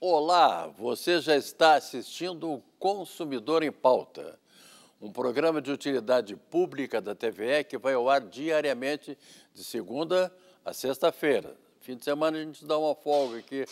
Olá, você já está assistindo o Consumidor em Pauta, um programa de utilidade pública da TVE que vai ao ar diariamente de segunda a sexta-feira. Fim de semana a gente dá uma folga aqui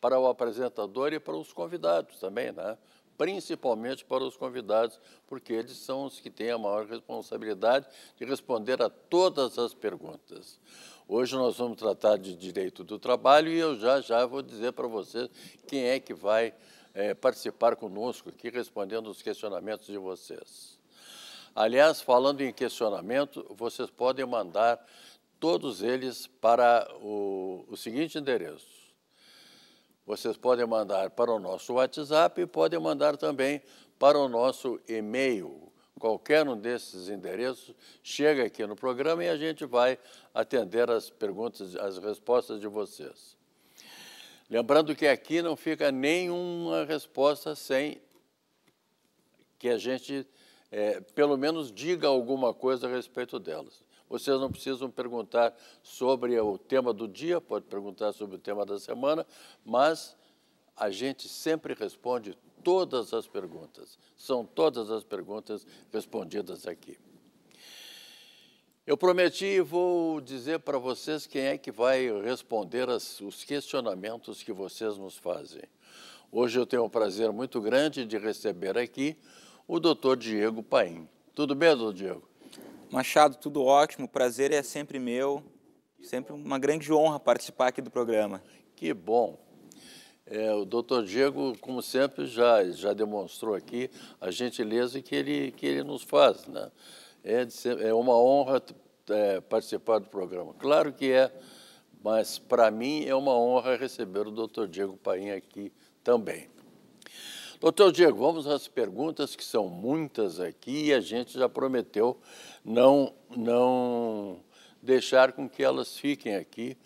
para o apresentador e para os convidados também, né? Principalmente para os convidados, porque eles são os que têm a maior responsabilidade de responder a todas as perguntas. Hoje nós vamos tratar de direito do trabalho e eu já já vou dizer para vocês quem é que vai é, participar conosco aqui respondendo os questionamentos de vocês. Aliás, falando em questionamento, vocês podem mandar todos eles para o, o seguinte endereço. Vocês podem mandar para o nosso WhatsApp e podem mandar também para o nosso e-mail, qualquer um desses endereços, chega aqui no programa e a gente vai atender as perguntas, as respostas de vocês. Lembrando que aqui não fica nenhuma resposta sem que a gente, é, pelo menos, diga alguma coisa a respeito delas. Vocês não precisam perguntar sobre o tema do dia, pode perguntar sobre o tema da semana, mas a gente sempre responde todas as perguntas. São todas as perguntas respondidas aqui. Eu prometi e vou dizer para vocês quem é que vai responder as, os questionamentos que vocês nos fazem. Hoje eu tenho um prazer muito grande de receber aqui o doutor Diego Paim. Tudo bem, doutor Diego? Machado, tudo ótimo. Prazer é sempre meu. Sempre uma grande honra participar aqui do programa. Que bom. É, o doutor Diego, como sempre, já, já demonstrou aqui a gentileza que ele, que ele nos faz. Né? É, é uma honra é, participar do programa. Claro que é, mas para mim é uma honra receber o doutor Diego Paim aqui também. Doutor Diego, vamos às perguntas, que são muitas aqui, e a gente já prometeu não, não deixar com que elas fiquem aqui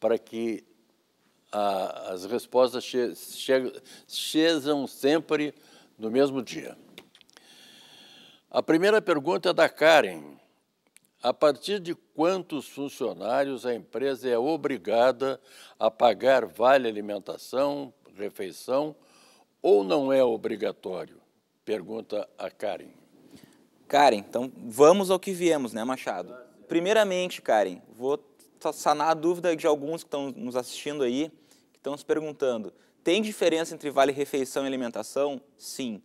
para que a, as respostas che, che, chegam sempre no mesmo dia. A primeira pergunta é da Karen. A partir de quantos funcionários a empresa é obrigada a pagar vale alimentação, refeição ou não é obrigatório? Pergunta a Karen. Karen, então vamos ao que viemos, né, Machado? Primeiramente, Karen, vou sanar a dúvida de alguns que estão nos assistindo aí estão se perguntando, tem diferença entre vale refeição e alimentação? Sim.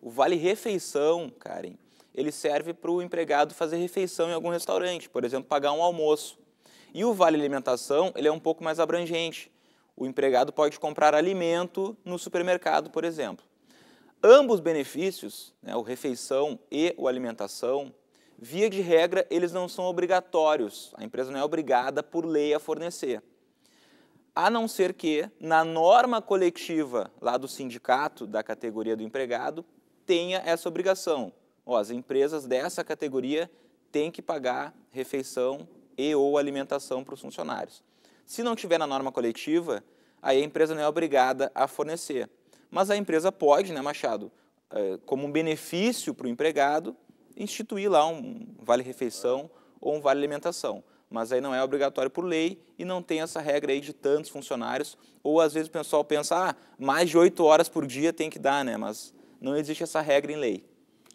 O vale refeição, Karen, ele serve para o empregado fazer refeição em algum restaurante, por exemplo, pagar um almoço. E o vale alimentação, ele é um pouco mais abrangente. O empregado pode comprar alimento no supermercado, por exemplo. Ambos benefícios, né, o refeição e o alimentação, via de regra, eles não são obrigatórios. A empresa não é obrigada por lei a fornecer a não ser que, na norma coletiva lá do sindicato, da categoria do empregado, tenha essa obrigação. Ó, as empresas dessa categoria têm que pagar refeição e ou alimentação para os funcionários. Se não tiver na norma coletiva, aí a empresa não é obrigada a fornecer. Mas a empresa pode, né, Machado, é, como um benefício para o empregado, instituir lá um vale-refeição ou um vale-alimentação mas aí não é obrigatório por lei e não tem essa regra aí de tantos funcionários. Ou às vezes o pessoal pensa, ah, mais de oito horas por dia tem que dar, né? Mas não existe essa regra em lei.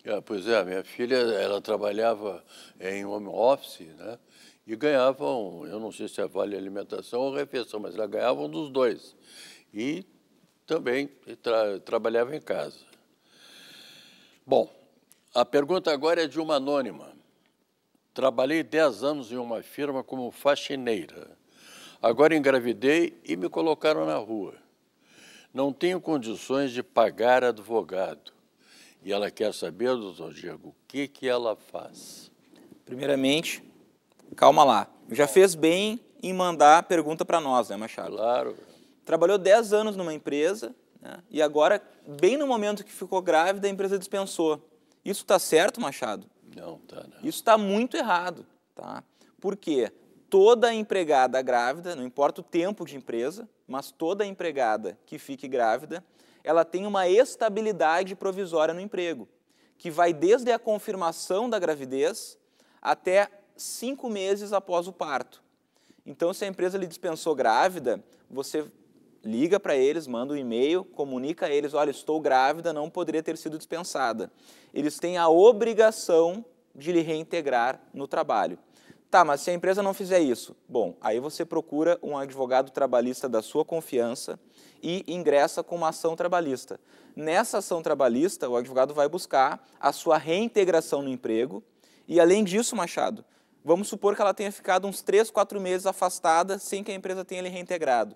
É, pois é, minha filha, ela trabalhava em home office, né? E ganhava, um, eu não sei se é vale alimentação ou refeição, mas ela ganhava um dos dois. E também tra trabalhava em casa. Bom, a pergunta agora é de uma anônima. Trabalhei 10 anos em uma firma como faxineira. Agora engravidei e me colocaram na rua. Não tenho condições de pagar advogado. E ela quer saber, doutor Diego, o que, que ela faz? Primeiramente, calma lá. Já fez bem em mandar a pergunta para nós, né, Machado? Claro. Trabalhou 10 anos numa empresa né, e agora, bem no momento que ficou grávida, a empresa dispensou. Isso está certo, Machado? Não, tá não. Isso está muito errado, tá? Porque toda empregada grávida, não importa o tempo de empresa, mas toda empregada que fique grávida, ela tem uma estabilidade provisória no emprego, que vai desde a confirmação da gravidez até cinco meses após o parto. Então, se a empresa lhe dispensou grávida, você liga para eles, manda um e-mail, comunica a eles, olha, estou grávida, não poderia ter sido dispensada. Eles têm a obrigação de lhe reintegrar no trabalho. Tá, mas se a empresa não fizer isso, bom, aí você procura um advogado trabalhista da sua confiança e ingressa com uma ação trabalhista. Nessa ação trabalhista, o advogado vai buscar a sua reintegração no emprego e, além disso, Machado, vamos supor que ela tenha ficado uns 3, 4 meses afastada sem que a empresa tenha lhe reintegrado.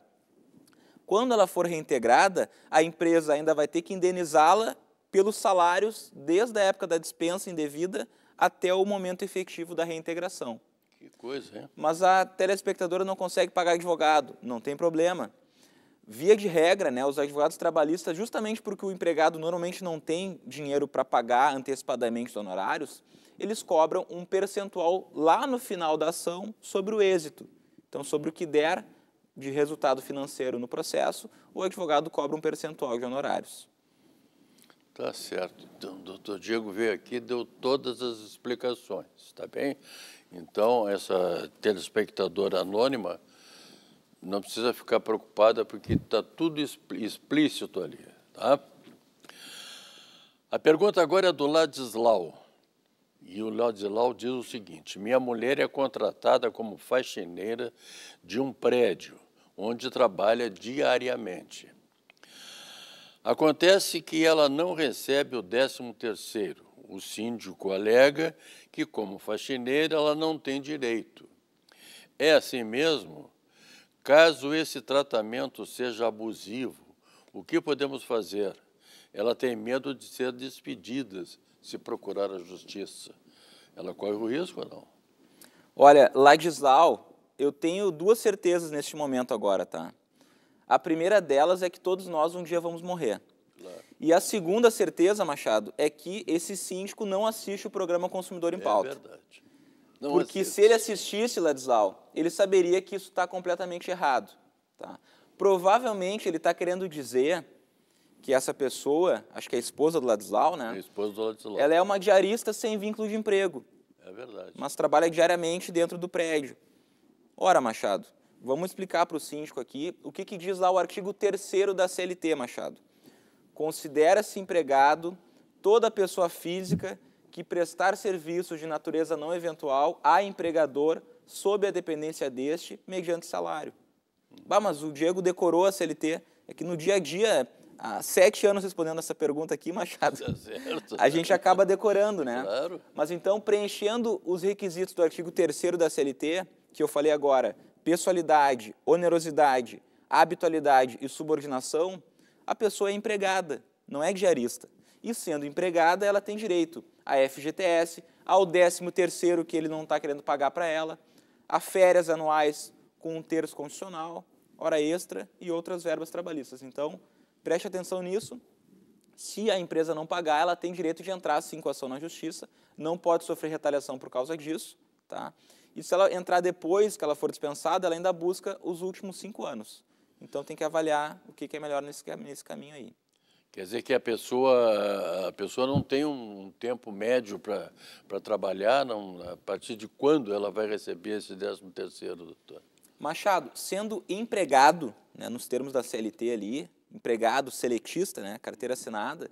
Quando ela for reintegrada, a empresa ainda vai ter que indenizá-la pelos salários desde a época da dispensa indevida até o momento efetivo da reintegração. Que coisa, hein? Mas a telespectadora não consegue pagar advogado, não tem problema. Via de regra, né, os advogados trabalhistas, justamente porque o empregado normalmente não tem dinheiro para pagar antecipadamente os honorários, eles cobram um percentual lá no final da ação sobre o êxito. Então, sobre o que der de resultado financeiro no processo, o advogado cobra um percentual de honorários. Tá certo. Então, o doutor Diego veio aqui e deu todas as explicações, tá bem? Então, essa telespectadora anônima não precisa ficar preocupada porque está tudo explícito ali, tá? A pergunta agora é do Ladislau. E o Ladislau diz o seguinte: Minha mulher é contratada como faxineira de um prédio onde trabalha diariamente. Acontece que ela não recebe o 13 terceiro. O síndico alega que, como faxineira, ela não tem direito. É assim mesmo? Caso esse tratamento seja abusivo, o que podemos fazer? Ela tem medo de ser despedida se procurar a justiça. Ela corre o risco ou não? Olha, Ladislau eu tenho duas certezas neste momento agora, tá? A primeira delas é que todos nós um dia vamos morrer. Claro. E a segunda certeza, Machado, é que esse síndico não assiste o programa Consumidor em é Pauta. É verdade. Não Porque assiste. se ele assistisse, Ladislau, ele saberia que isso está completamente errado. Tá? Provavelmente ele está querendo dizer que essa pessoa, acho que é a esposa do Ladislau, né? É a esposa do Ladislau. Ela é uma diarista sem vínculo de emprego. É verdade. Mas trabalha diariamente dentro do prédio. Ora, Machado, vamos explicar para o síndico aqui o que, que diz lá o artigo 3 da CLT, Machado. Considera-se empregado toda pessoa física que prestar serviços de natureza não eventual a empregador sob a dependência deste, mediante salário. Bah, mas o Diego decorou a CLT. É que no dia a dia, há sete anos respondendo essa pergunta aqui, Machado, tá a gente acaba decorando, né? Claro. Mas então, preenchendo os requisitos do artigo 3 da CLT, que eu falei agora, pessoalidade, onerosidade, habitualidade e subordinação, a pessoa é empregada, não é diarista. E sendo empregada, ela tem direito a FGTS, ao 13º que ele não está querendo pagar para ela, a férias anuais com um terço constitucional, hora extra e outras verbas trabalhistas. Então, preste atenção nisso. Se a empresa não pagar, ela tem direito de entrar sim com ação na justiça, não pode sofrer retaliação por causa disso. Tá? E se ela entrar depois que ela for dispensada, ela ainda busca os últimos cinco anos. Então tem que avaliar o que é melhor nesse, nesse caminho aí. Quer dizer que a pessoa, a pessoa não tem um tempo médio para trabalhar, não, a partir de quando ela vai receber esse 13 terceiro, doutor? Machado, sendo empregado, né, nos termos da CLT ali, empregado seletista, né, carteira assinada,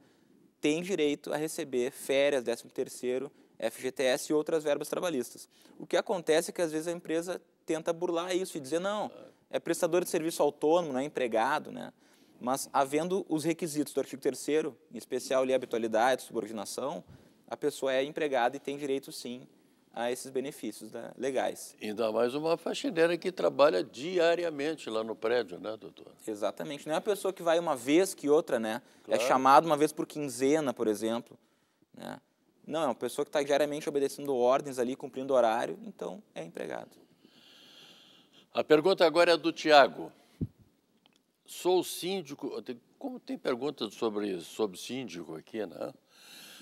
tem direito a receber férias, 13 terceiro FGTS e outras verbas trabalhistas. O que acontece é que às vezes a empresa tenta burlar isso e dizer, não, é prestador de serviço autônomo, não é empregado, né? Mas havendo os requisitos do artigo 3 em especial ali, habitualidade, subordinação, a pessoa é empregada e tem direito sim a esses benefícios né, legais. Ainda mais uma faxineira que trabalha diariamente lá no prédio, né, doutor? Exatamente. Não é a pessoa que vai uma vez que outra, né? É claro. É chamado uma vez por quinzena, por exemplo. Né? Não, é uma pessoa que está diariamente obedecendo ordens ali, cumprindo horário, então é empregado. A pergunta agora é do Tiago. Sou síndico, como tem perguntas sobre, sobre síndico aqui, né?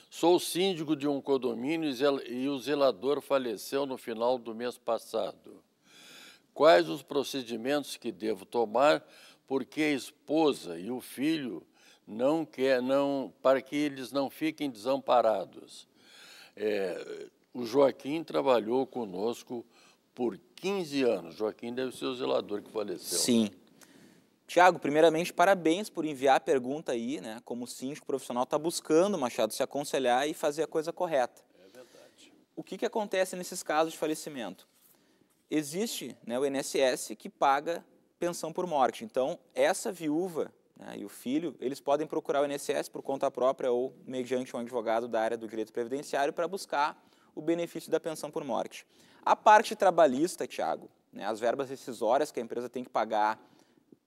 Sou síndico de um condomínio e o zelador faleceu no final do mês passado. Quais os procedimentos que devo tomar porque a esposa e o filho não quer, não, para que eles não fiquem desamparados. É, o Joaquim trabalhou conosco por 15 anos. Joaquim deve ser o zelador que faleceu. Sim. Tiago, primeiramente, parabéns por enviar a pergunta aí, né? Como o síndico profissional está buscando, Machado, se aconselhar e fazer a coisa correta. É verdade. O que, que acontece nesses casos de falecimento? Existe né, o INSS que paga pensão por morte. Então, essa viúva né, e o filho, eles podem procurar o INSS por conta própria ou mediante um advogado da área do direito previdenciário para buscar o benefício da pensão por morte. A parte trabalhista, Tiago, né, as verbas rescisórias que a empresa tem que pagar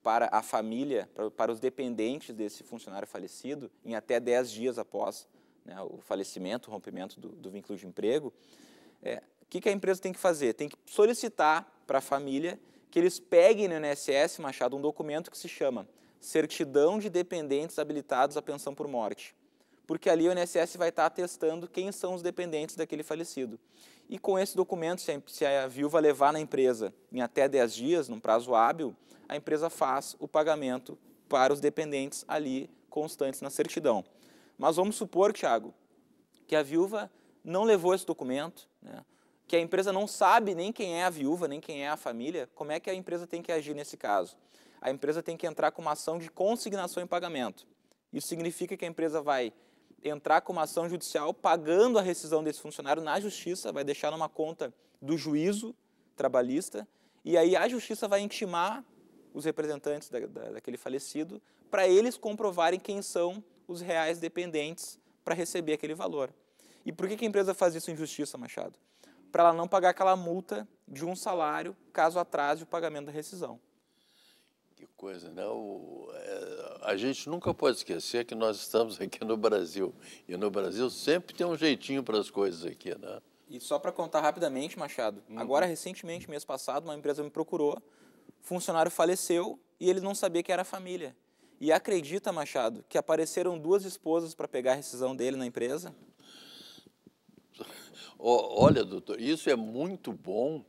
para a família, para, os dependentes desse funcionário falecido, em até 10 dias após né, o falecimento, o rompimento do, do vínculo de emprego, é, o que, que a empresa tem que fazer? Tem que solicitar para a família que eles peguem no INSS, Machado, um documento que se chama Certidão de Dependentes Habilitados à Pensão por Morte. Porque ali o INSS vai estar atestando quem são os dependentes daquele falecido. E com esse documento, se a viúva levar na empresa em até 10 dias, num prazo hábil, a empresa faz o pagamento para os dependentes ali constantes na certidão. Mas vamos supor, Tiago, que a viúva não levou esse documento, né? que a empresa não sabe nem quem é a viúva, nem quem é a família, como é que a empresa tem que agir nesse caso? A empresa tem que entrar com uma ação de consignação em pagamento. Isso significa que a empresa vai entrar com uma ação judicial pagando a rescisão desse funcionário na justiça, vai deixar numa conta do juízo trabalhista, e aí a justiça vai intimar os representantes da, da, daquele falecido para eles comprovarem quem são os reais dependentes para receber aquele valor. E por que, que a empresa faz isso em justiça, Machado? Para ela não pagar aquela multa de um salário caso atrase o pagamento da rescisão. Que coisa, né? A gente nunca pode esquecer que nós estamos aqui no Brasil. E no Brasil sempre tem um jeitinho para as coisas aqui, né? E só para contar rapidamente, Machado, uhum. agora recentemente, mês passado, uma empresa me procurou funcionário faleceu e ele não sabia que era família. E acredita, Machado, que apareceram duas esposas para pegar a rescisão dele na empresa? Olha, doutor, isso é muito bom,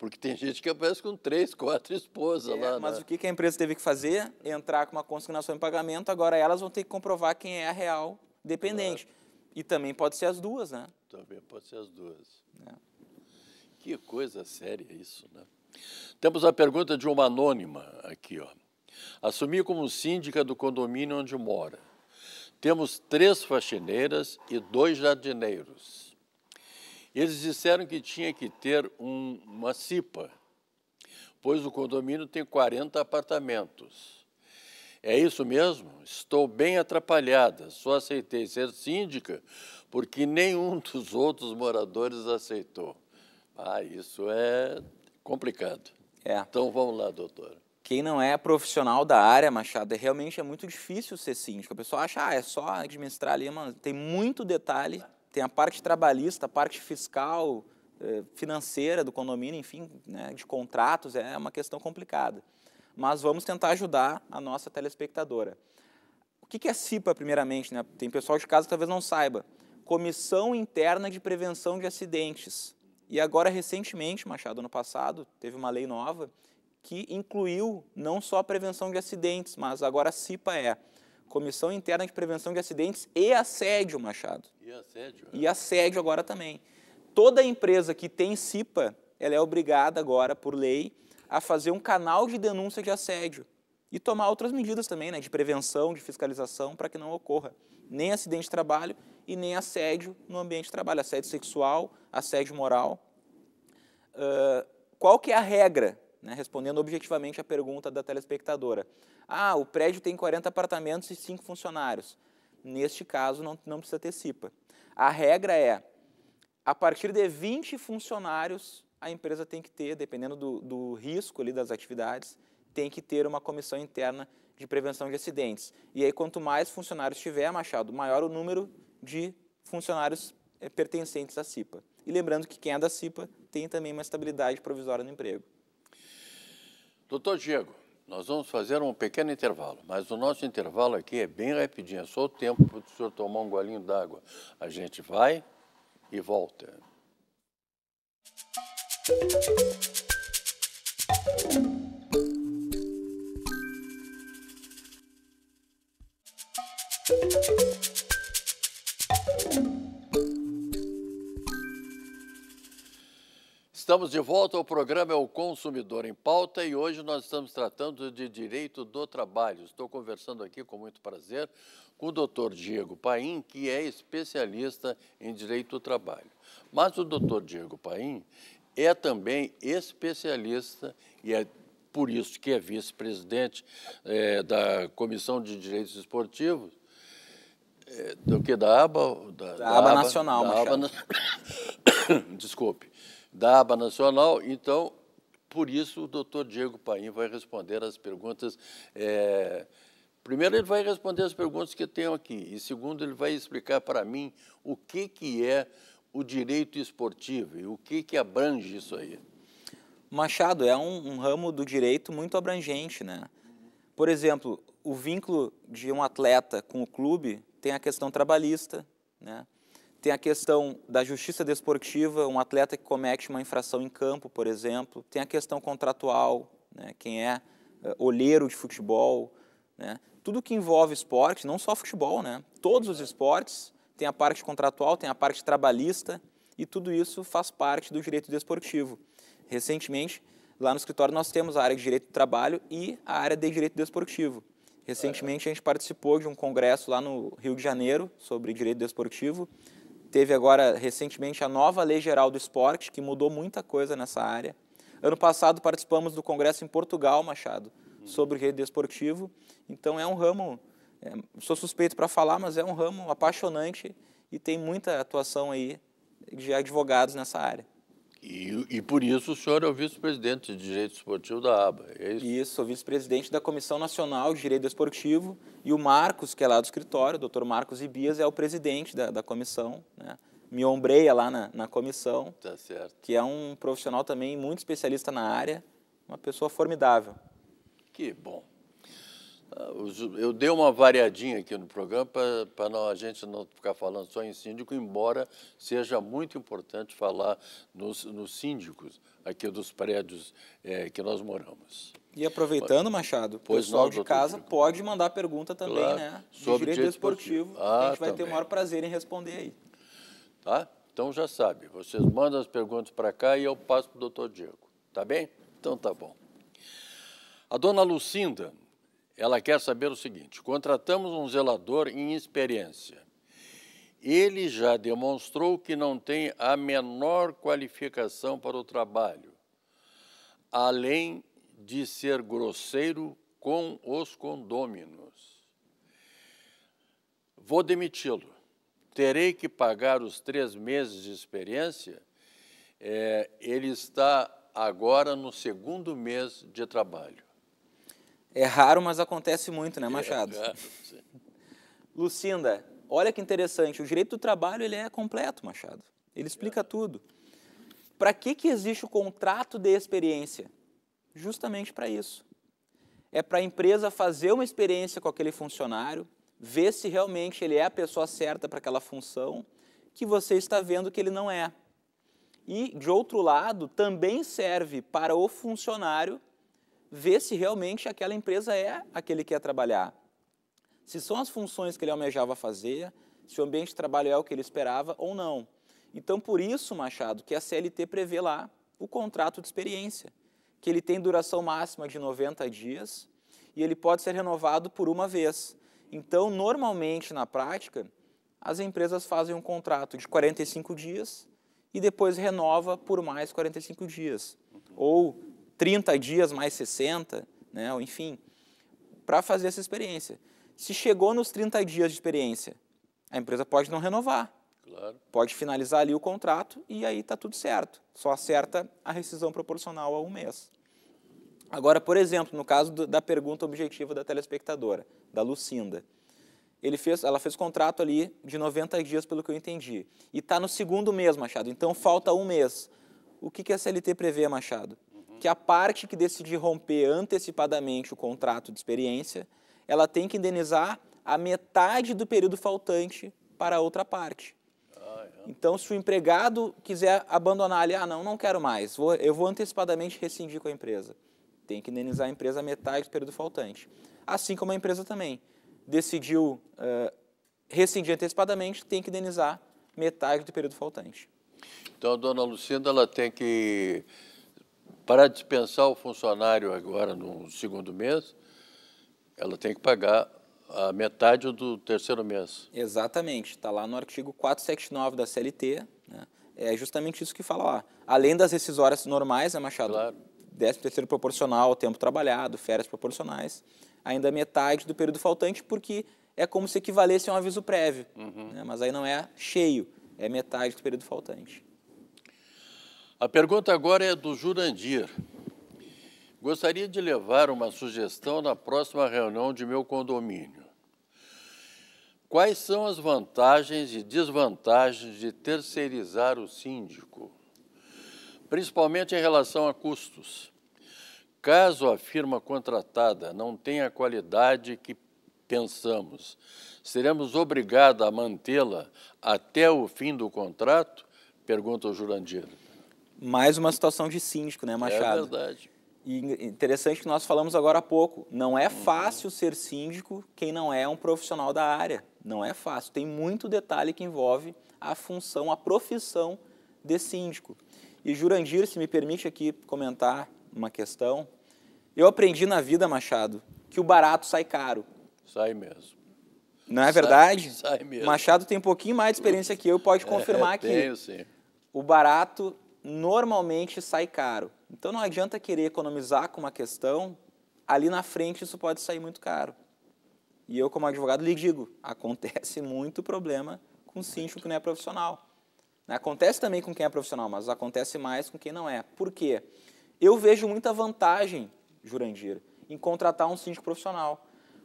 porque tem gente que aparece com três, quatro esposas é, lá. Mas o que a empresa teve que fazer? Entrar com uma consignação em pagamento, agora elas vão ter que comprovar quem é a real dependente. Claro. E também pode ser as duas, né? Também pode ser as duas. É. Que coisa séria isso, né? Temos a pergunta de uma anônima aqui, ó. Assumi como síndica do condomínio onde mora. Temos três faxineiras e dois jardineiros. Eles disseram que tinha que ter um, uma CIPA, pois o condomínio tem 40 apartamentos. É isso mesmo? Estou bem atrapalhada. Só aceitei ser síndica porque nenhum dos outros moradores aceitou. Ah, isso é complicado. É. Então vamos lá, doutor. Quem não é profissional da área, Machado, é, realmente é muito difícil ser síndico. A pessoa acha, ah, é só administrar ali, mas tem muito detalhe. Tem a parte trabalhista, a parte fiscal, eh, financeira do condomínio, enfim, né, de contratos, é uma questão complicada. Mas vamos tentar ajudar a nossa telespectadora. O que é CIPA, primeiramente? Né? Tem pessoal de casa que talvez não saiba. Comissão Interna de Prevenção de Acidentes. E agora, recentemente, Machado, ano passado, teve uma lei nova que incluiu não só a prevenção de acidentes, mas agora a CIPA é Comissão Interna de Prevenção de Acidentes e Assédio, Machado. E assédio. É. E assédio agora também. Toda empresa que tem CIPA, ela é obrigada agora, por lei, a fazer um canal de denúncia de assédio e tomar outras medidas também, né, de prevenção, de fiscalização, para que não ocorra nem acidente de trabalho e nem assédio no ambiente de trabalho, assédio sexual, assédio moral. Uh, qual que é a regra? Né, respondendo objetivamente a pergunta da telespectadora. Ah, o prédio tem 40 apartamentos e 5 funcionários. Neste caso, não, não precisa ter CIPA. A regra é, a partir de 20 funcionários, a empresa tem que ter, dependendo do, do risco ali das atividades, tem que ter uma comissão interna de prevenção de acidentes. E aí, quanto mais funcionários tiver, Machado, maior o número de funcionários é, pertencentes à CIPA. E lembrando que quem é da CIPA tem também uma estabilidade provisória no emprego. Doutor Diego, nós vamos fazer um pequeno intervalo, mas o nosso intervalo aqui é bem rapidinho, é só o tempo para o senhor tomar um golinho d'água. A gente vai e volta. Estamos de volta ao programa É o Consumidor em Pauta e hoje nós estamos tratando de direito do trabalho. Estou conversando aqui com muito prazer com o doutor Diego Paim, que é especialista em direito do trabalho. Mas o doutor Diego Paim é também especialista e é por isso que é vice-presidente é, da Comissão de Direitos Esportivos, é, do que? Da aba, da, da, da aba, aba, nacional, da aba, desculpe, da aba nacional. Então, por isso o doutor Diego Paim vai responder as perguntas. É, primeiro, ele vai responder as perguntas que tenho aqui. E segundo, ele vai explicar para mim o que, que é o direito esportivo e o que, que abrange isso aí. Machado é um, um ramo do direito muito abrangente, né? Por exemplo, o vínculo de um atleta com o clube tem a questão trabalhista, né? Tem a questão da justiça desportiva, um atleta que comete uma infração em campo, por exemplo. Tem a questão contratual, né? quem é uh, olheiro de futebol. Né? Tudo que envolve esporte, não só futebol, né? todos os esportes, tem a parte contratual, tem a parte trabalhista, e tudo isso faz parte do direito desportivo. Recentemente, lá no escritório, nós temos a área de direito do trabalho e a área de direito desportivo. Recentemente, a gente participou de um congresso lá no Rio de Janeiro sobre direito desportivo Teve agora, recentemente, a nova Lei Geral do Esporte, que mudou muita coisa nessa área. Ano passado participamos do congresso em Portugal, Machado, sobre o direito desportivo. Então é um ramo, é, sou suspeito para falar, mas é um ramo apaixonante e tem muita atuação aí de advogados nessa área. E, e, por isso o senhor é o vice-presidente de Direito Esportivo da ABA, é isso? Isso, sou vice-presidente da Comissão Nacional de Direito Esportivo e o Marcos, que é lá do escritório, o doutor Marcos Ibias, é o presidente da, da comissão, né? me ombreia lá na, na comissão, tá certo. que é um profissional também muito especialista na área, uma pessoa formidável. Que bom. Ah, eu dei uma variadinha aqui no programa para a gente não ficar falando só em síndico, embora seja muito importante falar nos, nos síndicos aqui dos prédios é, que nós moramos. E aproveitando, Machado, o pessoal não, de casa pode mandar pergunta também, claro, né? Sobre direito desportivo. Ah, a gente vai também. ter o maior prazer em responder aí. Tá? Então já sabe, vocês mandam as perguntas para cá e eu passo para o doutor Diego. Tá bem? Então tá bom. A dona Lucinda ela quer saber o seguinte: contratamos um zelador em experiência. Ele já demonstrou que não tem a menor qualificação para o trabalho, além de ser grosseiro com os condôminos. Vou demiti-lo. Terei que pagar os três meses de experiência. É, ele está agora no segundo mês de trabalho. É raro, mas acontece muito, né, Machado? É, é, Lucinda, olha que interessante, o direito do trabalho ele é completo, Machado. Ele explica é. tudo. Para que, que existe o contrato de experiência? Justamente para isso. É para a empresa fazer uma experiência com aquele funcionário, ver se realmente ele é a pessoa certa para aquela função, que você está vendo que ele não é. E, de outro lado, também serve para o funcionário ver se realmente aquela empresa é a que ele quer trabalhar. Se são as funções que ele almejava fazer, se o ambiente de trabalho é o que ele esperava ou não. Então, por isso, Machado, que a CLT prevê lá o contrato de experiência, que ele tem duração máxima de 90 dias e ele pode ser renovado por uma vez. Então, normalmente, na prática, as empresas fazem um contrato de 45 dias e depois renova por mais 45 dias. Ou 30 dias mais 60, né? enfim, para fazer essa experiência. Se chegou nos 30 dias de experiência, a empresa pode não renovar. Claro. Pode finalizar ali o contrato e aí está tudo certo. Só acerta a rescisão proporcional a um mês. Agora, por exemplo, no caso do, da pergunta objetiva da telespectadora, da Lucinda, ele fez, ela fez contrato ali de 90 dias, pelo que eu entendi. E está no segundo mês, Machado. Então, falta um mês. O que, que a CLT prevê, Machado? Que a parte que decidir romper antecipadamente o contrato de experiência, ela tem que indenizar a metade do período faltante para a outra parte. Então, se o empregado quiser abandonar ali, ah, não, não quero mais, vou, eu vou antecipadamente rescindir com a empresa. Tem que indenizar a empresa a metade do período faltante. Assim como a empresa também decidiu uh, rescindir antecipadamente, tem que indenizar metade do período faltante. Então, a dona Lucinda ela tem que, para dispensar o funcionário agora no segundo mês, ela tem que pagar a metade do terceiro mês. Exatamente, está lá no artigo 479 da CLT, né? é justamente isso que fala lá. Além das rescisórias normais, né, Machado? Claro. Décimo terceiro proporcional ao tempo trabalhado, férias proporcionais, ainda metade do período faltante, porque é como se equivalesse a um aviso prévio, uhum. né? mas aí não é cheio, é metade do período faltante. A pergunta agora é do Jurandir. Gostaria de levar uma sugestão na próxima reunião de meu condomínio. Quais são as vantagens e desvantagens de terceirizar o síndico, principalmente em relação a custos? Caso a firma contratada não tenha a qualidade que pensamos, seremos obrigados a mantê-la até o fim do contrato? Pergunta o Jurandir. Mais uma situação de síndico, né, Machado? É verdade. E interessante que nós falamos agora há pouco, não é fácil ser síndico quem não é um profissional da área. Não é fácil. Tem muito detalhe que envolve a função, a profissão de síndico. E Jurandir, se me permite aqui comentar uma questão, eu aprendi na vida, Machado, que o barato sai caro. Sai mesmo. Não é verdade? Sai, sai mesmo. Machado tem um pouquinho mais de experiência que eu, pode confirmar é, que tenho, sim. o barato normalmente sai caro. Então não adianta querer economizar com uma questão, ali na frente isso pode sair muito caro. E eu, como advogado, lhe digo: acontece muito problema com síndico que não é profissional. Acontece também com quem é profissional, mas acontece mais com quem não é. Por quê? Eu vejo muita vantagem, Jurandir, em contratar um síndico profissional.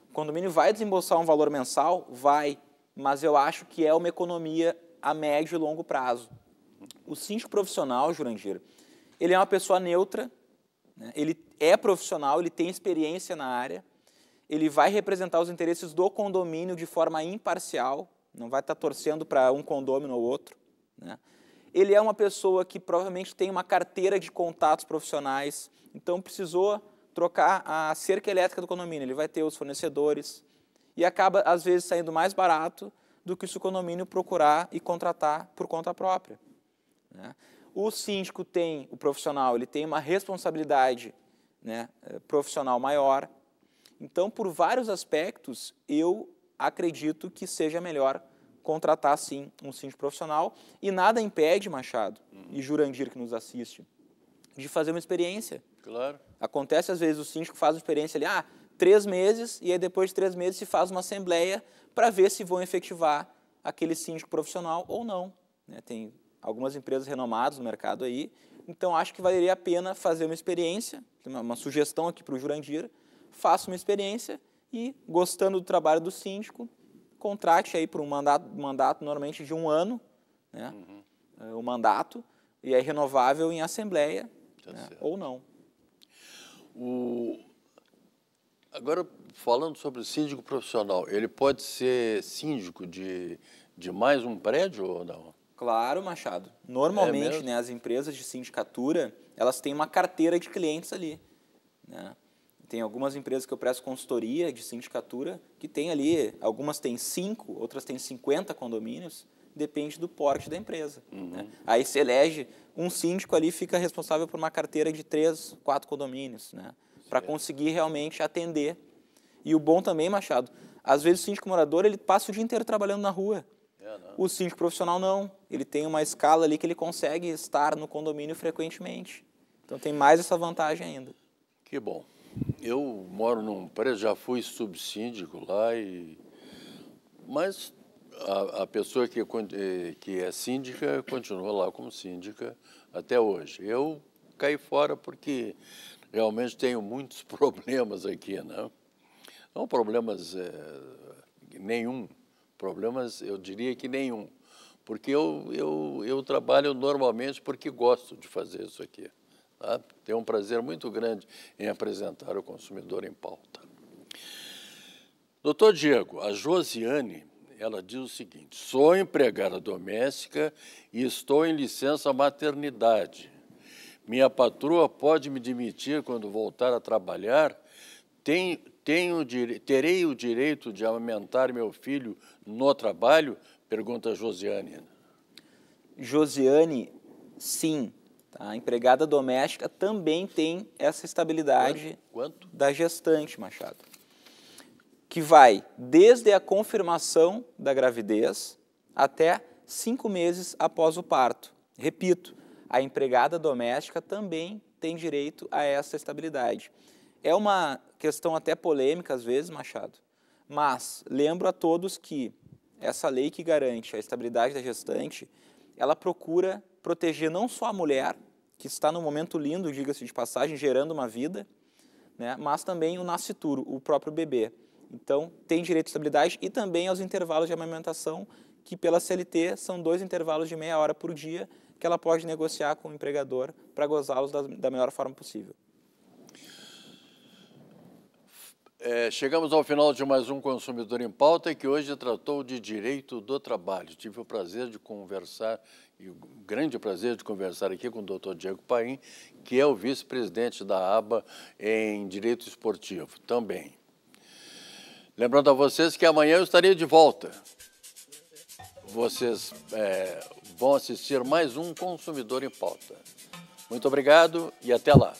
O condomínio vai desembolsar um valor mensal? Vai, mas eu acho que é uma economia a médio e longo prazo. O síndico profissional, Jurandir, ele é uma pessoa neutra, né? ele é profissional, ele tem experiência na área, ele vai representar os interesses do condomínio de forma imparcial, não vai estar torcendo para um condomínio ou outro. Né? Ele é uma pessoa que provavelmente tem uma carteira de contatos profissionais, então precisou trocar a cerca elétrica do condomínio, ele vai ter os fornecedores e acaba, às vezes, saindo mais barato do que se o condomínio procurar e contratar por conta própria. Né? O síndico tem, o profissional, ele tem uma responsabilidade né, eh, profissional maior. Então, por vários aspectos, eu acredito que seja melhor contratar, sim, um síndico profissional. E nada impede, Machado, e Jurandir que nos assiste, de fazer uma experiência. Claro. Acontece, às vezes, o síndico faz uma experiência ali, ah, três meses, e aí depois de três meses se faz uma assembleia para ver se vão efetivar aquele síndico profissional ou não. Né? Tem algumas empresas renomadas no mercado aí. Então, acho que valeria a pena fazer uma experiência, uma, uma sugestão aqui para o Jurandir, faça uma experiência e, gostando do trabalho do síndico, contrate aí por um mandato, mandato normalmente de um ano, né? Uhum. o mandato, e é renovável em assembleia, tá né? ou não. O... Agora, falando sobre síndico profissional, ele pode ser síndico de, de mais um prédio ou não? Claro, Machado. Normalmente, é né, as empresas de sindicatura, elas têm uma carteira de clientes ali. Né? Tem algumas empresas que eu presto consultoria de sindicatura que tem ali, algumas têm cinco, outras têm 50 condomínios, depende do porte da empresa. Uhum. Né? Aí se elege um síndico ali, fica responsável por uma carteira de três, quatro condomínios, né? para conseguir realmente atender. E o bom também, Machado, às vezes o síndico morador ele passa o dia inteiro trabalhando na rua. O síndico profissional não. Ele tem uma escala ali que ele consegue estar no condomínio frequentemente. Então tem mais essa vantagem ainda. Que bom. Eu moro num prédio, já fui subsíndico lá e mas a, a, pessoa que, que é síndica continua lá como síndica até hoje. Eu caí fora porque realmente tenho muitos problemas aqui, né? Não problemas é, nenhum, problemas eu diria que nenhum, porque eu, eu, eu trabalho normalmente porque gosto de fazer isso aqui. Tá? Tenho um prazer muito grande em apresentar o consumidor em pauta. Doutor Diego, a Josiane, ela diz o seguinte, sou empregada doméstica e estou em licença maternidade. Minha patroa pode me demitir quando voltar a trabalhar? Tem, Tenho, terei o direito de amamentar meu filho no trabalho? Pergunta Josiane. Josiane, sim. Tá? A empregada doméstica também tem essa estabilidade Quanto? Quanto? da gestante, Machado. Que vai desde a confirmação da gravidez até cinco meses após o parto. Repito, a empregada doméstica também tem direito a essa estabilidade. É uma questão até polêmica às vezes, Machado, mas lembro a todos que essa lei que garante a estabilidade da gestante, ela procura proteger não só a mulher, que está no momento lindo, diga-se de passagem, gerando uma vida, né, mas também o nascituro, o próprio bebê. Então, tem direito à estabilidade e também aos intervalos de amamentação, que pela CLT são dois intervalos de meia hora por dia, que ela pode negociar com o empregador para gozá-los da, da melhor forma possível. É, chegamos ao final de mais um Consumidor em Pauta que hoje tratou de direito do trabalho. Tive o prazer de conversar, e o grande prazer de conversar aqui com o doutor Diego Paim, que é o vice-presidente da ABA em Direito Esportivo também. Lembrando a vocês que amanhã eu estarei de volta. Vocês é, vão assistir mais um Consumidor em Pauta. Muito obrigado e até lá.